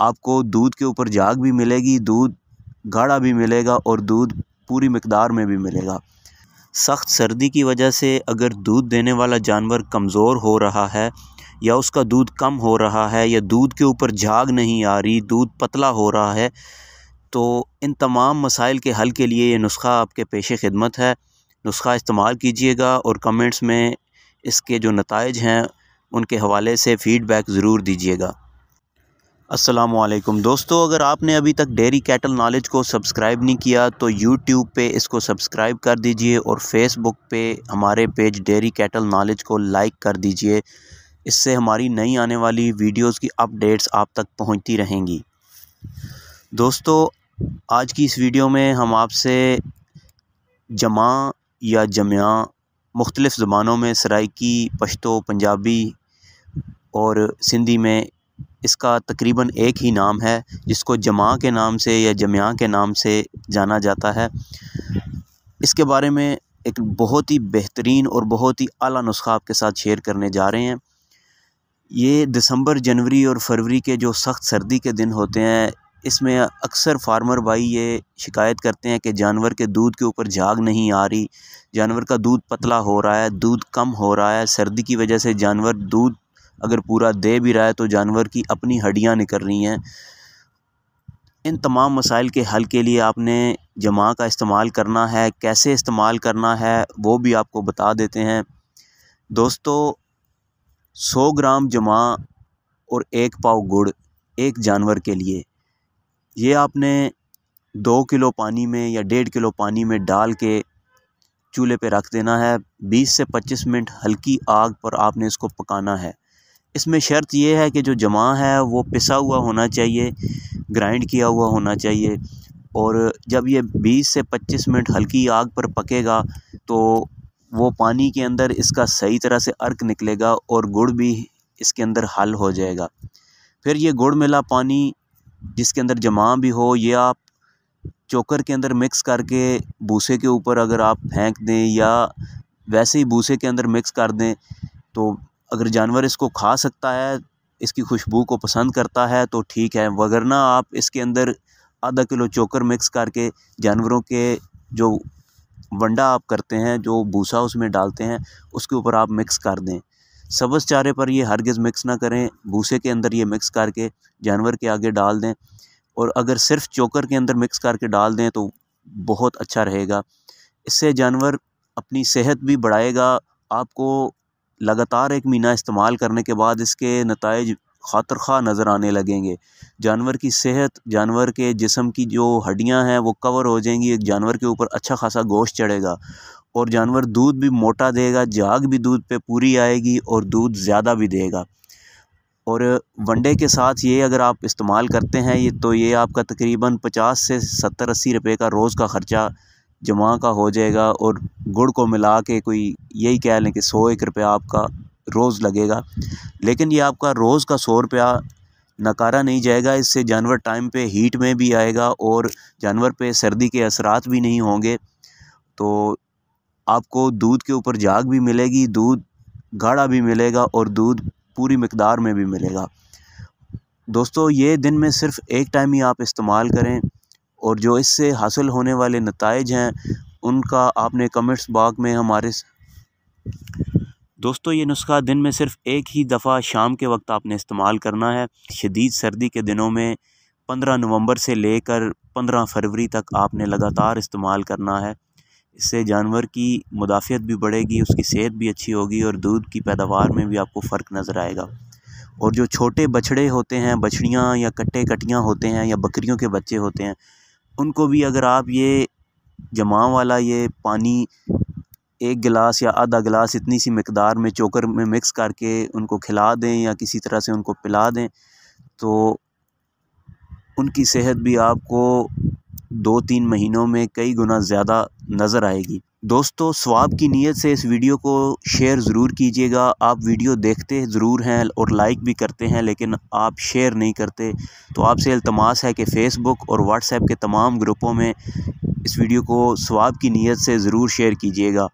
आपको दूध के ऊपर जाग भी मिलेगी, दूध गाढ़ा भी मिलेगा और दूध पूरी मकदार में भी मिलेगा। सख्त सर्दी की वजह से अगर दूध देने वाला जानवर कमज़ोर हो रहा है या उसका दूध कम हो रहा है या दूध के ऊपर झाग नहीं आ रही, दूध पतला हो रहा है तो इन तमाम मसाइल के हल के लिए ये नुस्खा आपके पेश खिदमत है। नुस्खा इस्तेमाल कीजिएगा और कमेंट्स में इसके जो नतज हैं, उनके हवाले से फ़ीडबैक ज़रूर दीजिएगा। असलकुम दोस्तों, अगर आपने अभी तक डेयरी कैटल नॉलेज को सब्सक्राइब नहीं किया तो यूट्यूब पे इसको सब्सक्राइब कर दीजिए और फेसबुक पे हमारे पेज डेयरी कैटल नॉलेज को लाइक कर दीजिए। इससे हमारी नई आने वाली वीडियोस की अपडेट्स आप तक पहुँचती रहेंगी। दोस्तों, आज की इस वीडियो में हम आपसे जमा या जमिया मुख्तलिफ़ ज़बानों में सराइकी, पश्तो, पंजाबी और सिंधी में इसका तकरीबन एक ही नाम है, जिसको जमा के नाम से या जमिया के नाम से जाना जाता है। इसके बारे में एक बहुत ही बेहतरीन और बहुत ही आला नुस्खा आपके साथ शेयर करने जा रहे हैं। ये दिसंबर, जनवरी और फरवरी के जो सख्त सर्दी के दिन होते हैं, इसमें अक्सर फार्मर भाई ये शिकायत करते हैं कि जानवर के दूध के ऊपर झाग नहीं आ रही। जानवर का दूध पतला हो रहा है, दूध कम हो रहा है, सर्दी की वजह से जानवर दूध अगर पूरा दे भी रहा है तो जानवर की अपनी हड्डियाँ निकल रही हैं। इन तमाम मसाइल के हल के लिए आपने जमा का इस्तेमाल करना है, कैसे इस्तेमाल करना है, वो भी आपको बता देते हैं। दोस्तों, सौ ग्राम जमा और एक पाव गुड़ एक जानवर के लिए। ये आपने दो किलो पानी में या डेढ़ किलो पानी में डाल के चूल्हे पे रख देना है। 20 से 25 मिनट हल्की आग पर आपने इसको पकाना है। इसमें शर्त यह है कि जो जमा है वो पिसा हुआ होना चाहिए, ग्राइंड किया हुआ होना चाहिए। और जब ये 20 से 25 मिनट हल्की आग पर पकेगा तो वो पानी के अंदर इसका सही तरह से अर्क निकलेगा और गुड़ भी इसके अंदर हल हो जाएगा। फिर ये गुड़ मिला पानी, जिसके अंदर जमा भी हो, ये आप चोकर के अंदर मिक्स करके भूसे के ऊपर अगर आप फेंक दें या वैसे ही भूसे के अंदर मिक्स कर दें तो अगर जानवर इसको खा सकता है, इसकी खुशबू को पसंद करता है तो ठीक है। वगरना आप इसके अंदर आधा किलो चोकर मिक्स करके जानवरों के जो वंडा आप करते हैं, जो भूसा उसमें डालते हैं, उसके ऊपर आप मिक्स कर दें। सब्ज़ चारे पर ये हरगिज़ मिक्स ना करें। भूसे के अंदर ये मिक्स करके जानवर के आगे डाल दें और अगर सिर्फ़ चोकर के अंदर मिक्स करके डाल दें तो बहुत अच्छा रहेगा। इससे जानवर अपनी सेहत भी बढ़ाएगा, आपको लगातार एक महीना इस्तेमाल करने के बाद इसके नतज ख़ातर ख़ा नज़र आने लगेंगे। जानवर की सेहत, जानवर के जिसम की जो हड्डियाँ हैं, वो कवर हो जाएँगी। एक जानवर के ऊपर अच्छा खासा गोश्त चढ़ेगा और जानवर दूध भी मोटा देगा, जाग भी दूध पे पूरी आएगी और दूध ज़्यादा भी देगा। और वनडे के साथ ये अगर आप इस्तेमाल करते हैं, ये तो ये आपका तकरीबन पचास से सत्तर अस्सी रुपये का रोज़ का ख़र्चा जमा का हो जाएगा और गुड़ को मिला के कोई यही कह लें कि सौ एक रुपया आपका रोज़ लगेगा। लेकिन ये आपका रोज़ का सौ रुपया नकारा नहीं जाएगा, इससे जानवर टाइम पे हीट में भी आएगा और जानवर पे सर्दी के असरात भी नहीं होंगे। तो आपको दूध के ऊपर जाग भी मिलेगी, दूध गाढ़ा भी मिलेगा और दूध पूरी मकदार में भी मिलेगा। दोस्तों, ये दिन में सिर्फ़ एक टाइम ही आप इस्तेमाल करें। और जो इससे हासिल होने वाले नतज हैं, उनका आपने कमेंट्स बाग में हमारे दोस्तों, ये नुस्खा दिन में सिर्फ़ एक ही दफ़ा शाम के वक्त आपने इस्तेमाल करना है। शदीद सर्दी के दिनों में पंद्रह नवंबर से लेकर पंद्रह फरवरी तक आपने लगातार इस्तेमाल करना है। इससे जानवर की मुदाफ़त भी बढ़ेगी, उसकी सेहत भी अच्छी होगी और दूध की पैदावार में भी आपको फ़र्क नज़र आएगा। और जो छोटे बछड़े होते हैं, बछड़ियाँ या कट्टे कटियाँ होते हैं या बकरियों के बच्चे होते हैं उनको भी अगर आप ये जमाव वाला, ये पानी एक गिलास या आधा गिलास इतनी सी मकदार में, चोकर में मिक्स करके उनको खिला दें या किसी तरह से उनको पिला दें तो उनकी सेहत भी आपको दो तीन महीनों में कई गुना ज़्यादा नज़र आएगी। दोस्तों, स्वाब की नीयत से इस वीडियो को शेयर ज़रूर कीजिएगा। आप वीडियो देखते ज़रूर हैं और लाइक भी करते हैं, लेकिन आप शेयर नहीं करते। तो आपसे अल्तमास है कि फ़ेसबुक और व्हाट्सएप के तमाम ग्रुपों में इस वीडियो को स्वाब की नीयत से ज़रूर शेयर कीजिएगा।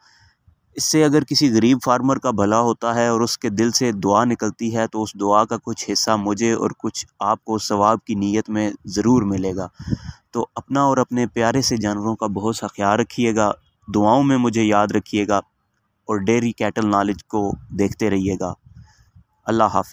इससे अगर किसी गरीब फार्मर का भला होता है और उसके दिल से दुआ निकलती है तो उस दुआ का कुछ हिस्सा मुझे और कुछ आपको स्वाब की नीयत में ज़रूर मिलेगा। तो अपना और अपने प्यारे से जानवरों का बहुत सा ख्याल रखिएगा। दुआओं में मुझे याद रखिएगा और डेरी कैटल नॉलेज को देखते रहिएगा। अल्लाह हाफि